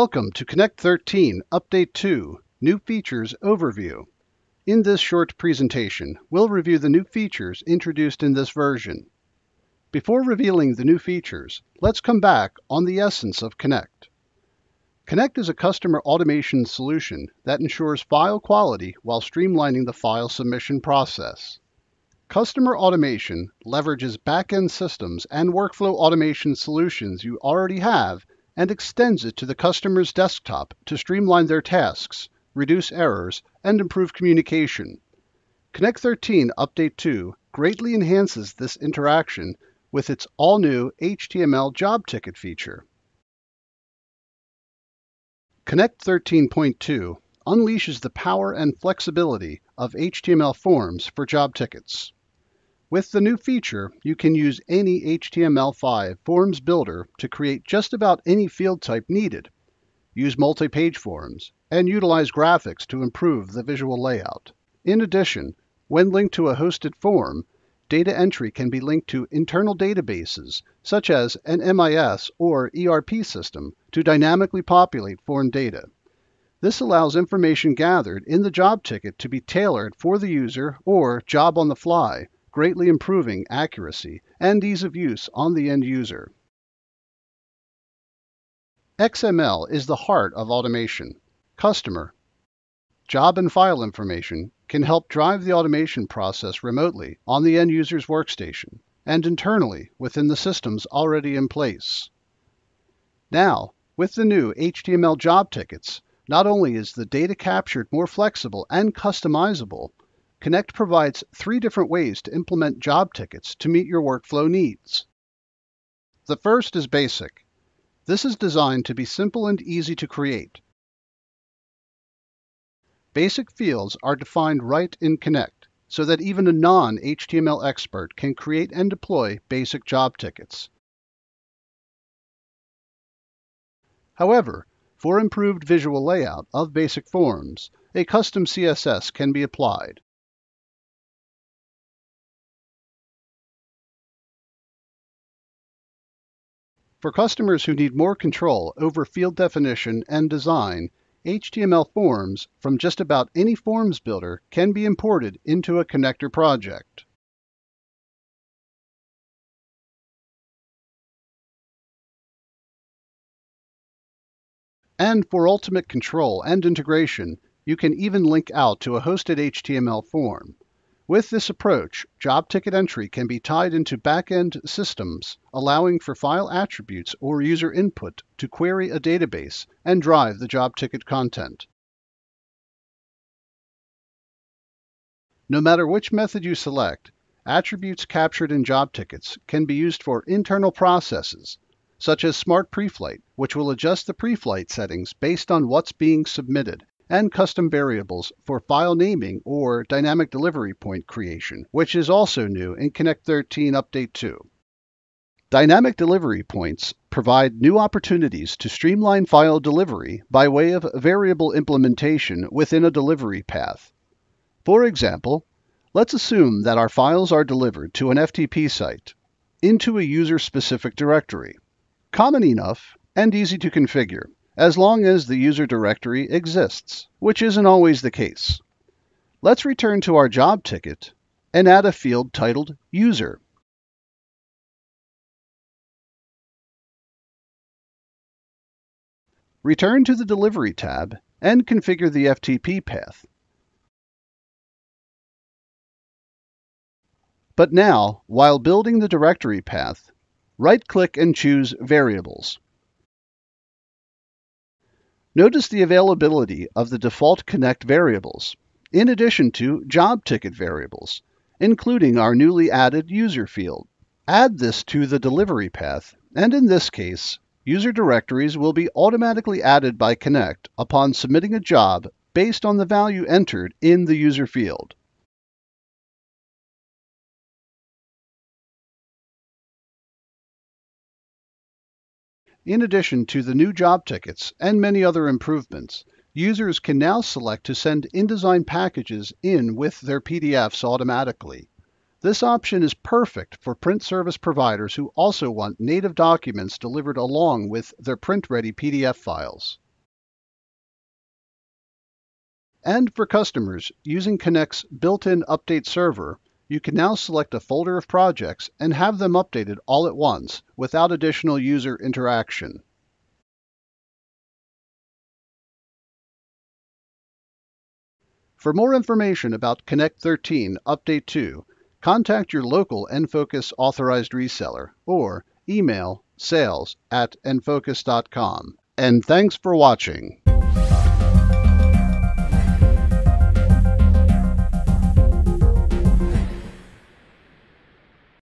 Welcome to Connect 13 Update 2 New Features Overview. In this short presentation, we'll review the new features introduced in this version. Before revealing the new features, let's come back on the essence of Connect. Connect is a customer automation solution that ensures file quality while streamlining the file submission process. Customer automation leverages back-end systems and workflow automation solutions you already have and extends it to the customer's desktop to streamline their tasks, reduce errors, and improve communication. Connect 13 Update 2 greatly enhances this interaction with its all-new HTML job ticket feature. Connect 13.2 unleashes the power and flexibility of HTML forms for job tickets. With the new feature, you can use any HTML5 forms builder to create just about any field type needed, use multi-page forms, and utilize graphics to improve the visual layout. In addition, when linked to a hosted form, data entry can be linked to internal databases, such as an MIS or ERP system, to dynamically populate form data. This allows information gathered in the job ticket to be tailored for the user or job on the fly, greatly improving accuracy and ease of use on the end user. XML is the heart of automation. Customer, job and file information can help drive the automation process remotely on the end user's workstation and internally within the systems already in place. Now, with the new HTML job tickets, not only is the data captured more flexible and customizable, Connect provides three different ways to implement job tickets to meet your workflow needs. The first is basic. This is designed to be simple and easy to create. Basic fields are defined right in Connect so that even a non-HTML expert can create and deploy basic job tickets. However, for improved visual layout of basic forms, a custom CSS can be applied. For customers who need more control over field definition and design, HTML forms from just about any forms builder can be imported into a connector project. And for ultimate control and integration, you can even link out to a hosted HTML form. With this approach, job ticket entry can be tied into back-end systems, allowing for file attributes or user input to query a database and drive the job ticket content. No matter which method you select, attributes captured in job tickets can be used for internal processes, such as Smart Preflight, which will adjust the preflight settings based on what's being submitted and custom variables for file naming or dynamic delivery point creation, which is also new in Connect 13 Update 2. Dynamic delivery points provide new opportunities to streamline file delivery by way of variable implementation within a delivery path. For example, let's assume that our files are delivered to an FTP site into a user-specific directory. Common enough and easy to configure as long as the user directory exists, which isn't always the case. Let's return to our job ticket and add a field titled User. Return to the Delivery tab and configure the FTP path. But now, while building the directory path, right-click and choose Variables. Notice the availability of the default Connect variables, in addition to job ticket variables, including our newly added user field. Add this to the delivery path, and in this case, user directories will be automatically added by Connect upon submitting a job based on the value entered in the user field. In addition to the new job tickets and many other improvements, users can now select to send InDesign packages in with their PDFs automatically. This option is perfect for print service providers who also want native documents delivered along with their print ready PDF files. And for customers, using Connect's built in update server you can now select a folder of projects and have them updated all at once without additional user interaction. For more information about Connect 13 Update 2, contact your local Enfocus authorized reseller or email sales at enfocus.com. And thanks for watching.